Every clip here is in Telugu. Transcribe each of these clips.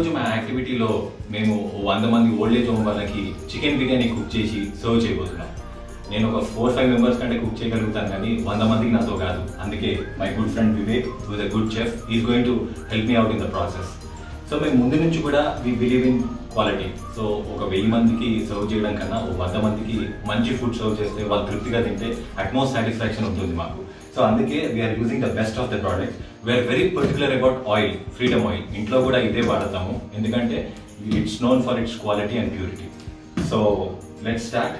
రోజు మా యాక్టివిటీలో మేము వంద మంది ఓల్డ్ ఏజ్ హోమ్ వాళ్ళకి చికెన్ బిర్యానీ కుక్ చేసి సర్వ్ చేయబోతున్నాం. నేను ఒక ఫోర్ ఫైవ్ మెంబర్స్ కంటే కుక్ చేయగలుగుతాను కానీ వంద మందికి నాతో కాదు. అందుకే my good friend Vivek who is a good chef is going to help me out in the process so మేము ముందు నుంచి కూడా we believe in quality so ఒక వెయ్యి మందికి సర్వ్ చేయడం కన్నా ఒక వంద మందికి మంచి ఫుడ్ సర్వ్ చేస్తే వాళ్ళు తృప్తిగా తింటే అట్మోస్ట్ సాటిస్ఫాక్షన్ ఉంటుంది మాకు. సో అందుకే we're using the best of the product we're very particular about oil Freedom oil ఇంట్లో కూడా ఇదే వాడతాము. ఎందుకంటే it's known for its quality and purity so let start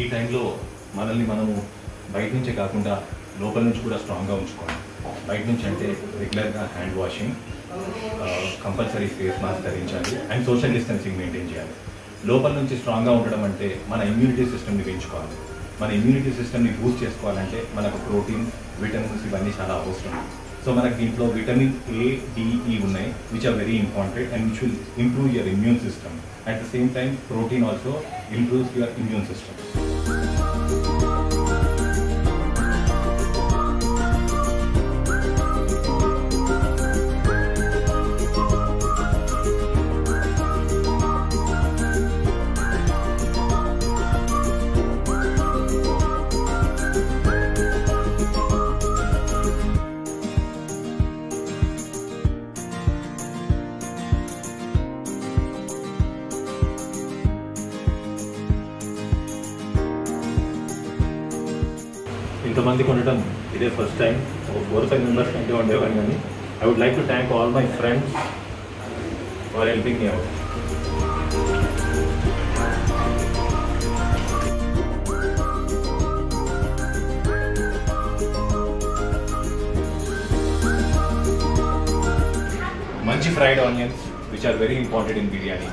ఈ టైంలో మనల్ని మనము బయట నుంచే కాకుండా లోపల నుంచి కూడా స్ట్రాంగ్గా ఉంచుకోవాలి. బయట నుంచి అంటే రెగ్యులర్గా hand washing compulsory face mask ధరించాలి అండ్ సోషల్ డిస్టెన్సింగ్ మెయింటైన్ చేయాలి. లోపల నుంచి స్ట్రాంగ్గా ఉండడం అంటే మన ఇమ్యూనిటీ సిస్టమ్ని పెంచుకోవాలి. మన ఇమ్యూనిటీ సిస్టమ్ని బూస్ట్ చేసుకోవాలంటే మనకు ప్రోటీన్ విటమిన్స్ ఇవన్నీ చాలా అవసరం. సో మనకి దీంట్లో విటమిన్ ఏ డిఈ ఉన్నాయి which are very important and which will improve your immune system at the same time protein also improves your immune system ఇంతమంది ఉండటం ఇదే ఫస్ట్ టైం ఒక ఫోర్ ఫైవ్ మెంబర్స్ కంటే ఉండేవాడిని కానీ I would like to thank all my friends for helping me out మంచి fried onions which are very important in biryani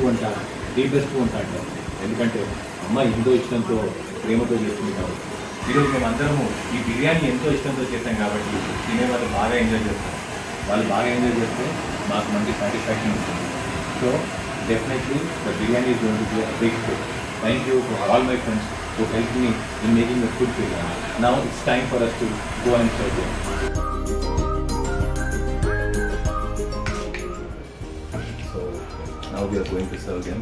innocent అంటారు ది బెస్ట్ వంట ఎందుకంటే అమ్మ ఎంతో ఇష్టంతో ప్రేమతో చేస్తుంది కాబట్టి. ఈరోజు మేము అందరము ఈ బిర్యానీ ఎంతో ఇష్టంతో చేస్తాం కాబట్టి తినే వాళ్ళు బాగా ఎంజాయ్ చేస్తారు. వాళ్ళు బాగా ఎంజాయ్ చేస్తే మాకు మంచి సాటిస్ఫాక్షన్ ఉంటుంది. So definitely the biryani is going to be big food thank you for all my friends who helped me in making the food biryani. Now it's time for us to go and serve. now we are going to serve them.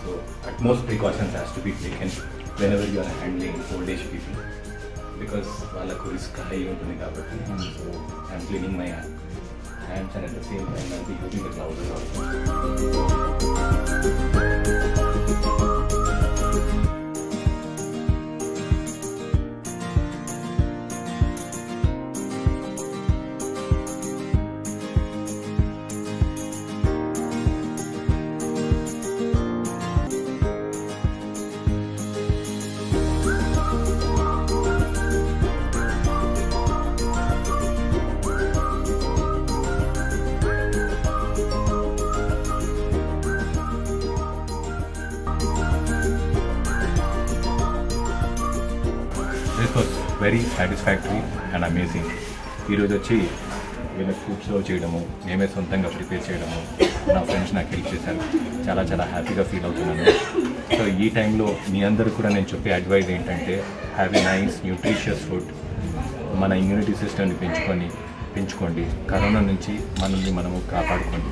So utmost precautions has to be taken whenever you are handling old age people because వాళ్ళకు రిస్క్ హై ఉంటుంది కాబట్టి so I'm cleaning my hands and at the same time I'll be using the gloves also Very satisfactory and amazing. ఈరోజు వచ్చి వీళ్ళ ఫుడ్ చేయడము మేమే సొంతంగా ప్రిపేర్ చేయడము నా ఫ్రెండ్స్ నాకు హెల్ప్ చేశారు. చాలా చాలా హ్యాపీగా ఫీల్ అవుతున్నాను. సో ఈ టైంలో మీ అందరూ కూడా నేను చెప్పే అడ్వైజ్ ఏంటంటే have a nice nutritious food మన ఇమ్యూనిటీ సిస్టమ్ని పెంచుకొని పెంచుకోండి. కరోనా నుంచి మనల్ని మనము కాపాడుకోండి.